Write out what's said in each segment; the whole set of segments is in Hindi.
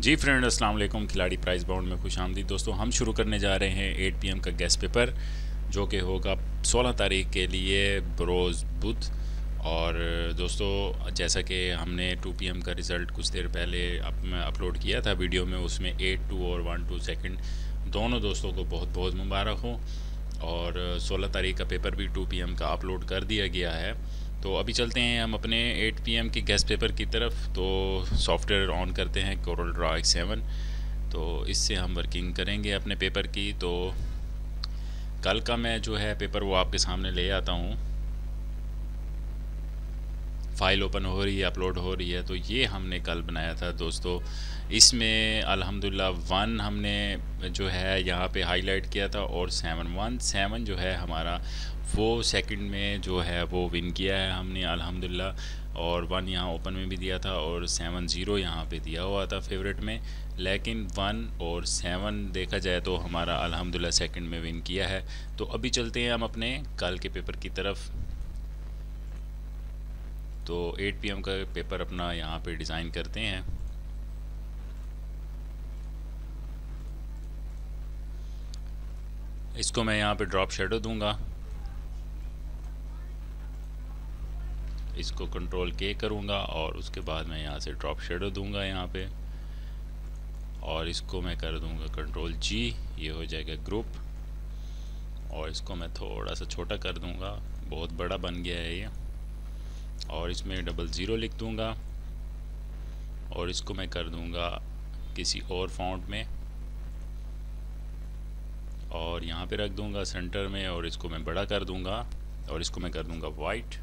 जी फ्रेंड अस्सलाम वालेकुम खिलाड़ी प्राइस बाउंड में खुश आमदी दोस्तों हम शुरू करने जा रहे हैं 8 पीएम का गेस्ट पेपर जो कि होगा 16 तारीख के लिए बरोज़ बुध। और दोस्तों जैसा कि हमने 2 पीएम का रिज़ल्ट कुछ देर पहले अप, अपलोड किया था वीडियो में उसमें 8 टू और 1 टू सेकंड दोनों दोस्तों को बहुत बहुत मुबारक हो। और 16 तारीख का पेपर भी 2 पीएम का अपलोड कर दिया गया है। तो अभी चलते हैं हम अपने 8 पीएम के गेस्ट पेपर की तरफ़। तो सॉफ्टवेयर ऑन करते हैं कोरल ड्रा एक्स सेवन तो इससे हम वर्किंग करेंगे अपने पेपर की। तो कल का मैं जो है पेपर वो आपके सामने ले आता हूँ। फ़ाइल ओपन हो रही है, अपलोड हो रही है तो ये हमने कल बनाया था दोस्तों। इसमें अल्हम्दुलिल्लाह वन हमने जो है यहाँ पे हाईलाइट किया था और सेवन। वन, सेवन जो है हमारा, वो सेकंड में जो है वो विन किया है हमने अल्हम्दुलिल्लाह। और वन यहाँ ओपन में भी दिया था और सेवन ज़ीरो यहाँ पे दिया हुआ था फेवरेट में। लेकिन वन और सेवन देखा जाए तो हमारा अल्हम्दुलिल्लाह सेकंड में विन किया है। तो अभी चलते हैं हम अपने कल के पेपर की तरफ़। तो 8 पीएम का पेपर अपना यहाँ पे डिज़ाइन करते हैं। इसको मैं यहाँ पे ड्रॉप शेडो दूँगा। इसको कंट्रोल के करूँगा और उसके बाद मैं यहाँ से ड्रॉप शेडो दूँगा यहाँ पे। और इसको मैं कर दूँगा कंट्रोल जी ये हो जाएगा ग्रुप और इसको मैं थोड़ा सा छोटा कर दूँगा, बहुत बड़ा बन गया है ये। और इसमें डबल ज़ीरो लिख दूँगा। और इसको मैं कर दूँगा किसी और फॉन्ट में। और यहाँ पे रख दूँगा सेंटर में और इसको मैं बड़ा कर दूँगा। और इसको मैं कर दूँगा वाइट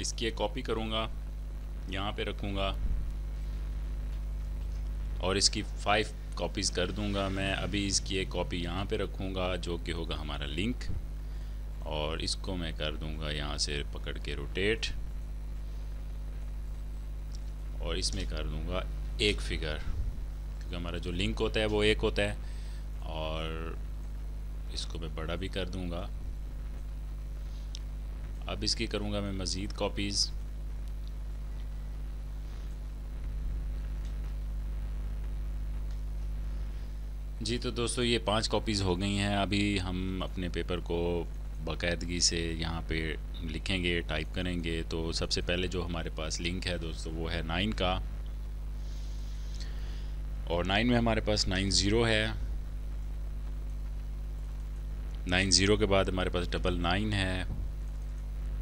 इसकी एक कॉपी करूँगा। यहाँ पे रखूँगा। और इसकी फाइव कॉपीज़ कर दूँगा मैं। अभी इसकी एक कॉपी यहाँ पे रखूँगा, जो कि होगा हमारा लिंक और इसको मैं कर दूँगा यहाँ से पकड़ के रोटेट और इसमें कर दूँगा एक फिगर क्योंकि हमारा जो लिंक होता है वो एक होता है। और इसको मैं बड़ा भी कर दूँगा। अब इसकी करूँगा मैं मज़ीद कॉपीज़ जी तो दोस्तों, ये पाँच कॉपीज़ हो गई हैं। अभी हम अपने पेपर को बाकायदगी से यहाँ पे लिखेंगे टाइप करेंगे तो सबसे पहले जो हमारे पास लिंक है दोस्तों, वो है नाइन का। और नाइन में हमारे पास नाइन ज़ीरो है। नाइन ज़ीरो के बाद हमारे पास डबल नाइन है।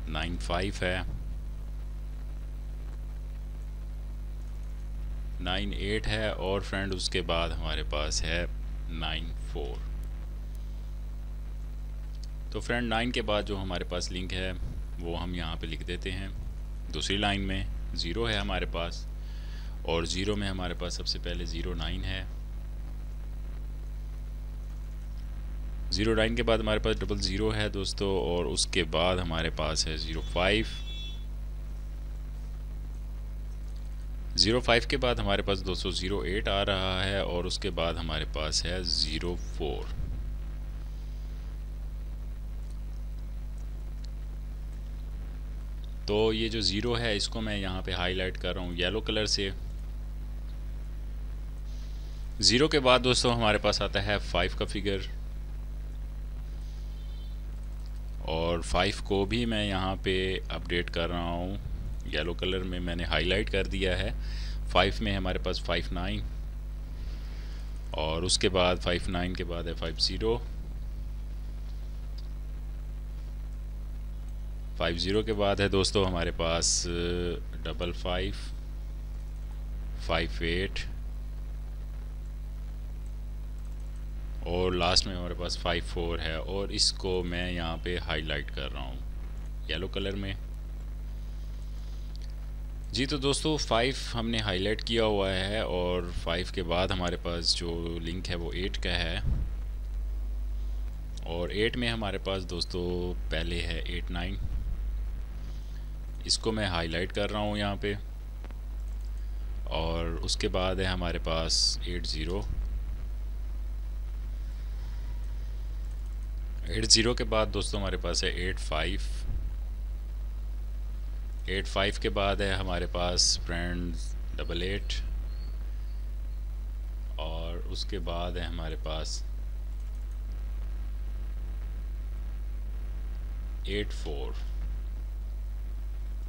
नाइन फाइव है। नाइन एट है और फ्रेंड उसके बाद हमारे पास है नाइन फोर तो फ्रेंड नाइन के बाद जो हमारे पास लिंक है, वो हम यहाँ पे लिख देते हैं। दूसरी लाइन में ज़ीरो है हमारे पास, और ज़ीरो में हमारे पास सबसे पहले ज़ीरो नाइन है। ज़ीरो नाइन के बाद हमारे पास डबल ज़ीरो है दोस्तों, और उसके बाद हमारे पास है ज़ीरो फाइव ज़ीरो फाइव के बाद हमारे पास दोस्तों ज़ीरो एट आ रहा है, और उसके बाद हमारे पास है ज़ीरो फोर तो ये जो ज़ीरो है, इसको मैं यहाँ पे हाईलाइट कर रहा हूँ येलो कलर से। ज़ीरो के बाद दोस्तों हमारे पास आता है फाइव का फिगर और फाइव को भी मैं यहाँ पे अपडेट कर रहा हूँ। येलो कलर में मैंने हाईलाइट कर दिया है। फाइव में हमारे पास फाइव नाइन और उसके बाद फाइव नाइन के बाद है फाइव ज़ीरो फाइव ज़ीरो के बाद है दोस्तों हमारे पास डबल फाइव फाइव एट और लास्ट में हमारे पास फाइव फोर है, और इसको मैं यहाँ पे हाईलाइट कर रहा हूँ येलो कलर में। जी तो दोस्तों फाइव हमने हाईलाइट किया हुआ है, और फाइव के बाद हमारे पास जो लिंक है वो एट का है। और एट में हमारे पास दोस्तों पहले है एट नाइन इसको मैं हाईलाइट कर रहा हूँ यहाँ पे। और उसके बाद है हमारे पास एट ज़ीरो। एट ज़ीरो के बाद दोस्तों हमारे पास है एट फाइव। एट फाइव के बाद है हमारे पास फ्रेंड डबल एट। और उसके बाद है हमारे पास एट फोर।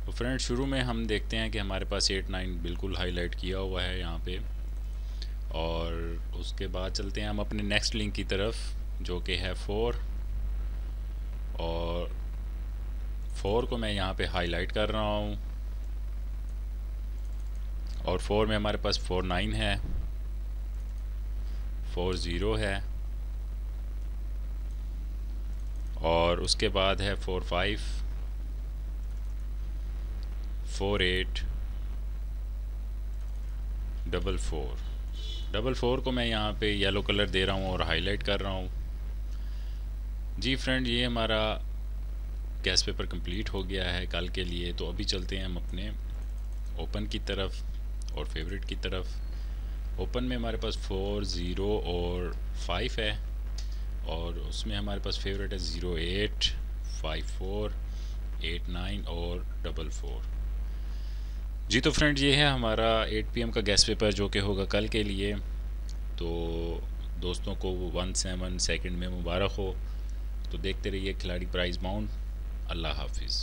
तो फ्रेंड शुरू में हम देखते हैं कि हमारे पास एट नाइन बिल्कुल हाईलाइट किया हुआ है यहाँ पे। और उसके बाद चलते हैं हम अपने नेक्स्ट लिंक की तरफ़, जो कि है फोर। और फोर को मैं यहाँ पे हाईलाइट कर रहा हूँ। और फोर में हमारे पास फोर नाइन है, फोर ज़ीरो है, और उसके बाद है four five. Four eight double four double four को मैं यहाँ पे येलो कलर दे रहा हूँ और हाईलाइट कर रहा हूँ। जी फ्रेंड ये हमारा गैस पेपर कंप्लीट हो गया है कल के लिए तो अभी चलते हैं हम अपने ओपन की तरफ़ और फेवरेट की तरफ़। ओपन में हमारे पास फोर ज़ीरो और फाइव है और उसमें हमारे पास फेवरेट है zero eight five four eight nine और डबल फोर जी तो फ्रेंड, ये है हमारा 8 पीएम का गैस पेपर जो कि होगा कल के लिए। तो दोस्तों को वो वन सेवन सेकेंड में मुबारक हो। तो देखते रहिए खिलाड़ी प्राइज़ माउंट अल्लाह हाफिज़।